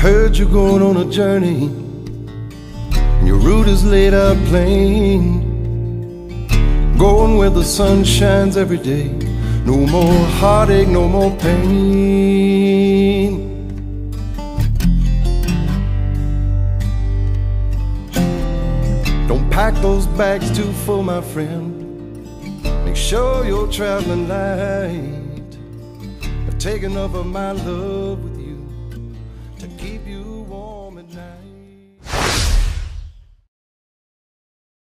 heard you're going on a journey. And your route is laid out plain. Going where the sun shines every day. No more heartache, no more pain. Don't pack those bags too full, my friend. Make sure you're traveling light. I've taken over my love with you